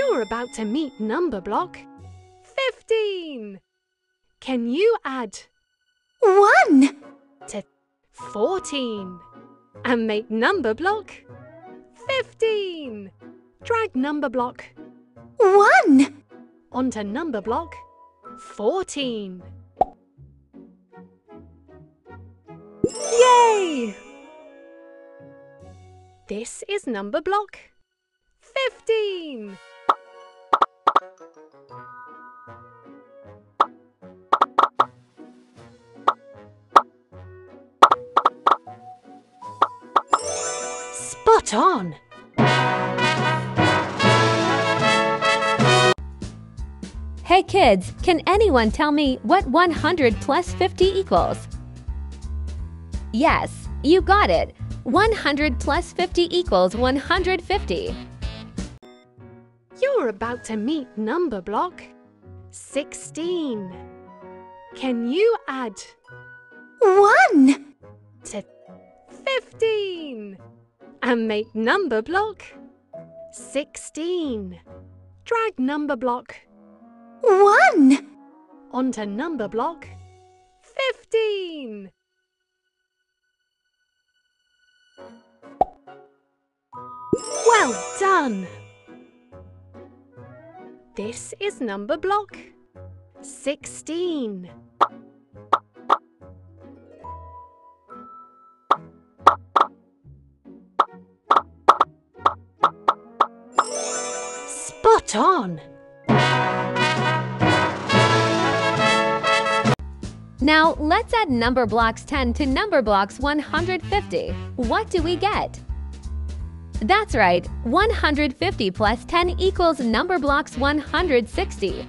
You're about to meet number block 15. Can you add One, to 14 and make number block 15? Drag number block one, onto number block 14. Yay! This is number block 15. Spot on! Hey kids, can anyone tell me what 100 plus 50 equals? Yes, you got it. 100 plus 50 equals 150. You're about to meet number block 16. Can you add one, to 15 and make number block 16? Drag number block one, onto number block 15. Well done! This is number block 16. Spot on! Now let's add number blocks 10 to number blocks 150. What do we get? That's right, 150 plus 10 equals number blocks 160.